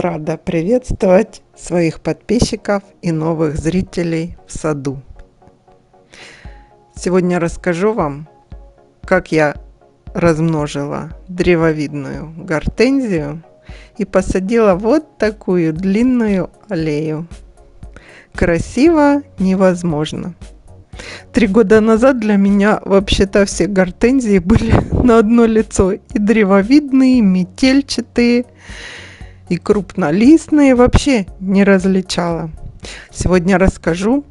Рада приветствовать своих подписчиков и новых зрителей в саду. Сегодня расскажу вам, как я размножила древовидную гортензию и посадила вот такую длинную аллею. Красиво невозможно. Три года назад для меня вообще-то все гортензии были на одно лицо. И древовидные, и метельчатые, и крупнолистные. Вообще не различала. Сегодня расскажу,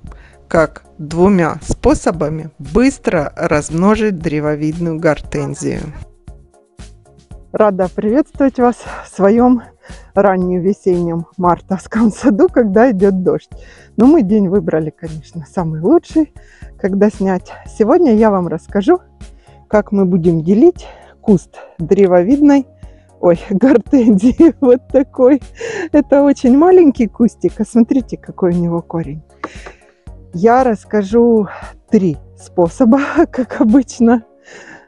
как двумя способами быстро размножить древовидную гортензию. Рада приветствовать вас в своем раннем весеннем мартовском саду, когда идет дождь. Но мы день выбрали, конечно, самый лучший, когда снять. Сегодня я вам расскажу, как мы будем делить куст древовидной, ой, гортензии вот такой. Это очень маленький кустик, а смотрите, какой у него корень. Я расскажу три способа, как обычно.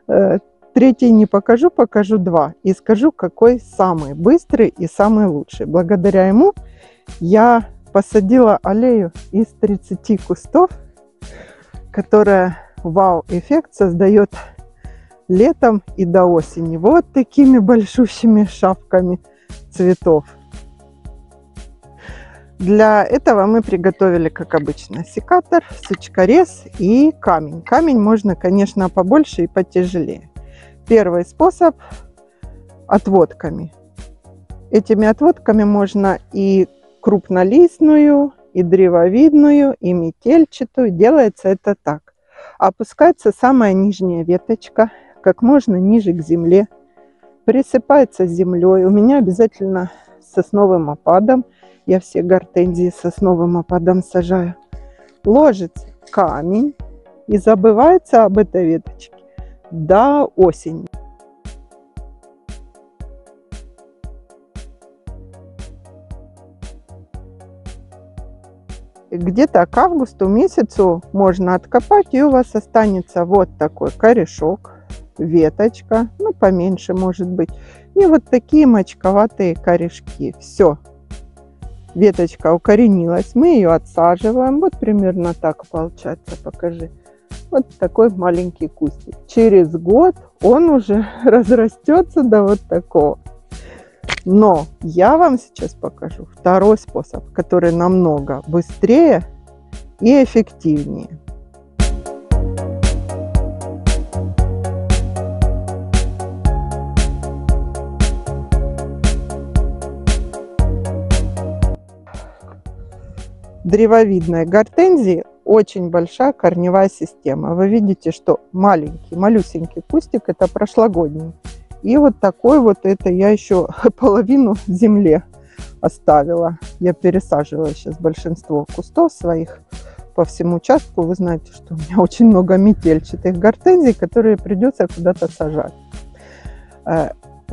Э, третий не покажу, покажу два. И скажу, какой самый быстрый и самый лучший. Благодаря ему я посадила аллею из 30 кустов, которая вау-эффект создает летом и до осени. Вот такими большущими шапками цветов. Для этого мы приготовили, как обычно, секатор, сучкорез и камень. Камень можно, конечно, побольше и потяжелее. Первый способ – отводками. Этими отводками можно и крупнолистную, и древовидную, и метельчатую. Делается это так. Опускается самая нижняя веточка, как можно ниже к земле. Присыпается землей. У меня обязательно сосновым опадом – я все гортензии сосновым опадом сажаю. Ложится камень и забывается об этой веточке до осени. Где-то к августу месяцу можно откопать, и у вас останется вот такой корешок, веточка, ну поменьше может быть, и вот такие мочковатые корешки. Все, веточка укоренилась, мы ее отсаживаем. Вот примерно так получается, покажи. Вот такой маленький кустик. Через год он уже разрастется до вот такого. Но я вам сейчас покажу второй способ, который намного быстрее и эффективнее. Древовидной гортензии очень большая корневая система. Вы видите, что маленький, малюсенький кустик это прошлогодний. И вот такой вот это я еще половину земле оставила. Я пересаживаю сейчас большинство кустов своих по всему участку. Вы знаете, что у меня очень много метельчатых гортензий, которые придется куда-то сажать.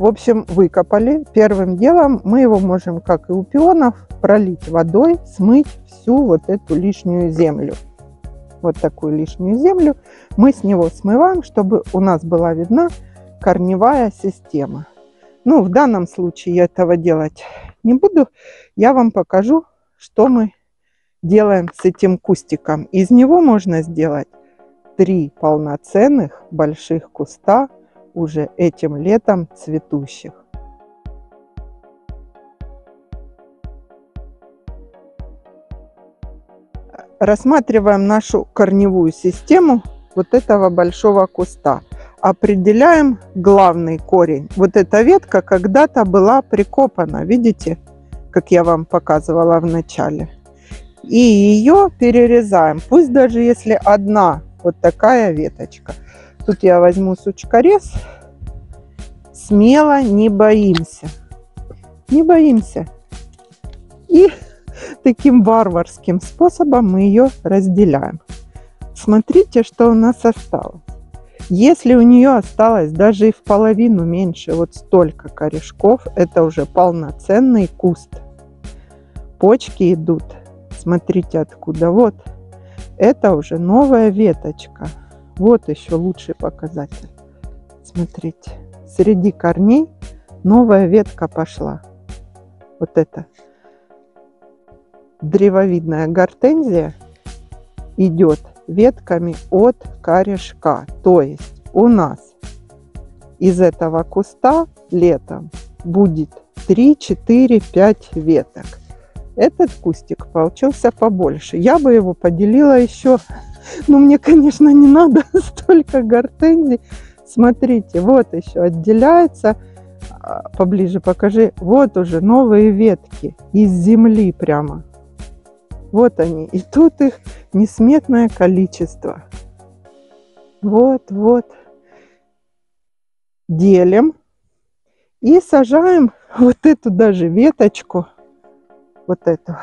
В общем, выкопали. Первым делом мы его можем, как и у пионов, пролить водой, смыть всю вот эту лишнюю землю. Вот такую лишнюю землю мы с него смываем, чтобы у нас была видна корневая система. Ну, в данном случае я этого делать не буду. Я вам покажу, что мы делаем с этим кустиком. Из него можно сделать три полноценных больших куста уже этим летом цветущих. рассматриваем нашу корневую систему вот этого большого куста. Определяем главный корень. Вот эта ветка когда-то была прикопана, видите, как я вам показывала в начале. И ее перерезаем, пусть даже если одна вот такая веточка. Тут я возьму сучкорез. Смело не боимся. Не боимся. И таким варварским способом мы ее разделяем. Смотрите, что у нас осталось. Если у нее осталось даже и в половину меньше вот столько корешков, это уже полноценный куст. Почки идут, смотрите откуда, вот. Это уже новая веточка. Вот еще лучший показатель. Смотрите, среди корней новая ветка пошла. вот это древовидная гортензия идет ветками от корешка. То есть у нас из этого куста летом будет 3, 4, 5 веток. Этот кустик получился побольше. Я бы его поделила еще. Но мне, конечно, не надо столько гортензий. Смотрите, вот еще отделяется. А, поближе покажи. Вот уже новые ветки из земли прямо. Вот они. И тут их несметное количество. Вот, вот. Делим. И сажаем вот эту даже веточку вот эту.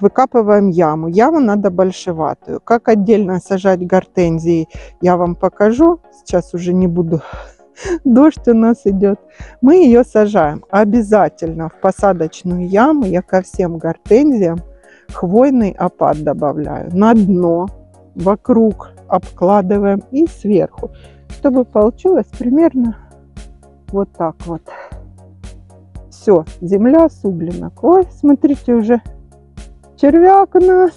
Выкапываем яму. Яму надо большеватую. Как отдельно сажать гортензии, я вам покажу. Сейчас уже не буду. Дождь у нас идет. Мы ее сажаем обязательно в посадочную яму. Я ко всем гортензиям хвойный опад добавляю. На дно, вокруг обкладываем и сверху. Чтобы получилось примерно вот так вот. Все, земля сублена. Ой, смотрите, уже червяк у нас.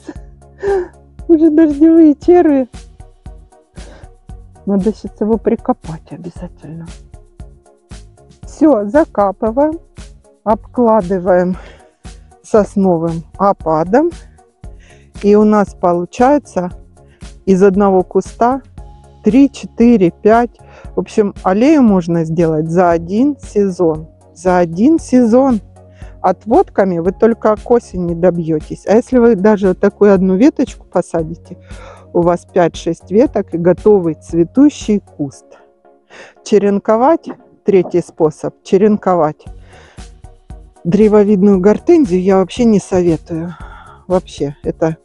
Уже дождевые черви. Надо сейчас его прикопать обязательно. Все, закапываем, обкладываем сосновым опадом. И у нас получается из одного куста 3, 4, 5. В общем, аллею можно сделать за один сезон за один сезон. Отводками вы только к осени добьетесь. А если вы даже такую одну веточку посадите, у вас 5-6 веток и готовый цветущий куст. Черенковать, третий способ, черенковать древовидную гортензию я вообще не советую. Вообще, это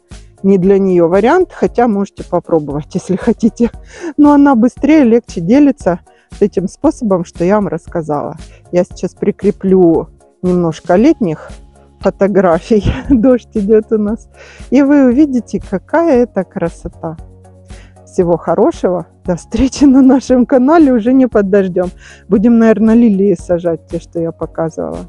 не для нее вариант, хотя можете попробовать, если хотите. Но она быстрее, легче делится этим способом, что я вам рассказала. Я сейчас прикреплю немножко летних фотографий. Дождь идет у нас. И вы увидите, какая это красота. Всего хорошего. До встречи на нашем канале уже не под дождем. Будем, наверное, лилии сажать, те, что я показывала.